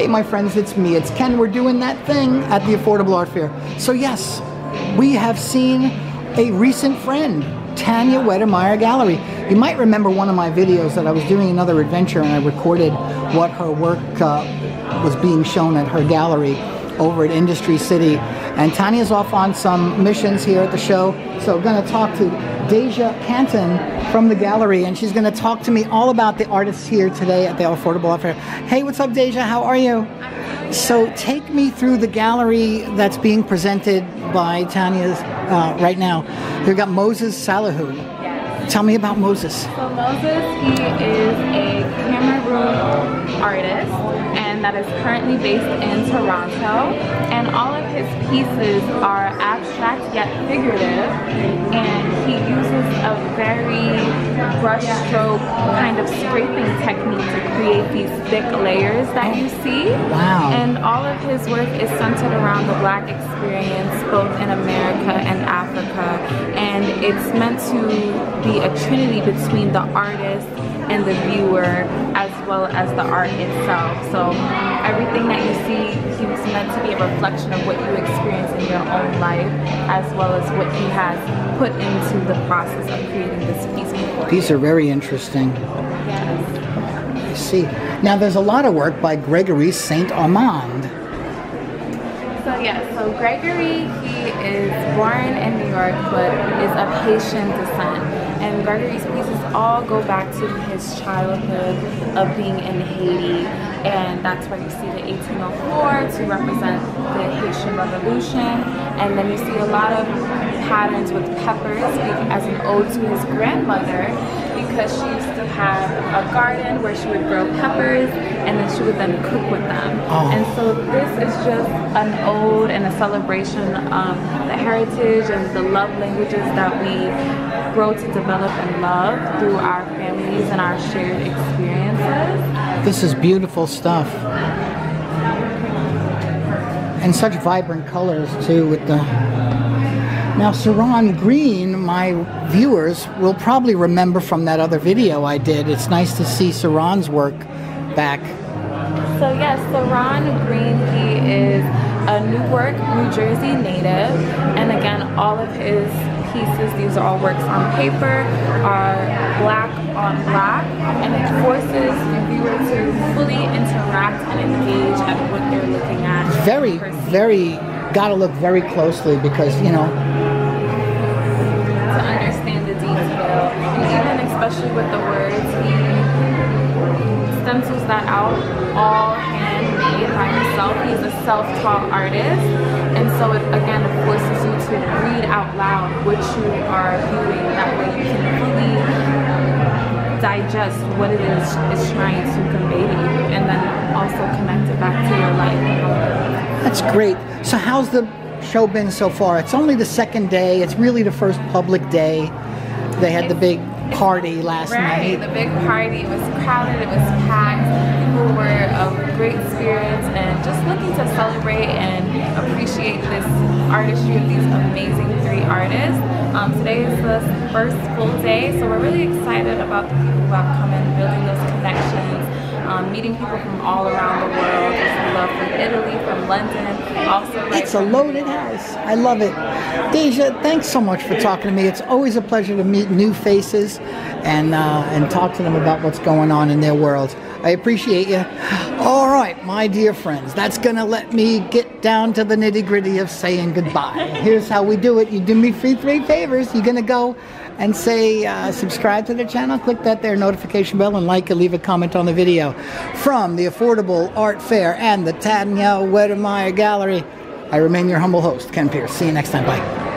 Hey, my friends, it's me. It's Ken. We're doing that thing at the Affordable Art Fair. So, yes, we have seen a recent friend, Tanya Weddemire Gallery. You might remember one of my videos that I was doing another adventure and I recorded what her work uh, was being shown at her gallery over at Industry City. And Tanya's off on some missions here at the show. So I'm going to talk to Daisia Canton from the gallery, and she's going to talk to me all about the artists here today at the Affordable Fair. Hey, what's up, Daisia? How are you? So take me through the gallery that's being presented by Tanya's uh, right now. We've got Moses Salahu. Yes. Tell me about Moses. So Moses, he is a that is currently based in Toronto. And all of his pieces are abstract yet figurative, and he uses a very brushstroke kind of scraping technique to create these thick layers that you see. Wow. And all of his work is centered around the black experience, both in America and Africa. And it's meant to be a trinity between the artist and the viewer as well as the art itself. So everything that you see, he was meant to be a reflection of what you experience in your own life as well as what he has put into the process of creating this piece. These are very interesting. Yes. I see. Now, there's a lot of work by Gregory Saint Armand. So yeah, so Gregory, he is born in New York but is of Haitian descent. And Gregory's pieces all go back to his childhood of being in Haiti. And that's where you see the 1804 to represent the Haitian Revolution. And then you see a lot of patterns with peppers as an ode to his grandmother because she used to have a garden where she would grow peppers and then she would then cook with them. Oh. And so this is just an ode and a celebration of the heritage and the love languages that we grow to develop and love through our families and our shared experiences. This is beautiful stuff. And such vibrant colors too with the now Saran Green, my viewers will probably remember from that other video I did. It's nice to see Saran's work back. So yes, Saran Green, he is a Newark, New Jersey native, and again, all of his pieces, these are all works on paper, are black on black, and it forces the viewer to fully interact and engage at what they're looking at. Very, very, gotta look very closely because, you know, to understand the detail, and even especially with the words, he stencils that out all handmade by himself. He's a self-taught artist, and so it again it forces you to read out loud what you are viewing. That way you can fully digest what it is it's trying to convey to you, and then also connect it back to your life. and how it is. that's great. So how's the show been so far? It's only the second day. It's really the first public day. They had the big party last Right, night. the big party. It was crowded, it was packed. People were of great spirits and just looking to celebrate and appreciate this artistry of these amazing three artists. Um, today is the first full day, so we're really excited about the people who have come in, building those connections. Um, meeting people from all around the world. There's love from Italy, from London, also It's a loaded house. I love it. Daisia, thanks so much for talking to me. It's always a pleasure to meet new faces and uh, and talk to them about what's going on in their world. I appreciate you. All right, my dear friends, that's gonna let me get down to the nitty gritty of saying goodbye. Here's how we do it. You do me free three favors. You're gonna go and say uh, subscribe to the channel, click that there notification bell, and like and leave a comment on the video. From the Affordable Art Fair and the Tanya Weddemire Gallery, I remain your humble host, Ken Pierce. See you next time. Bye.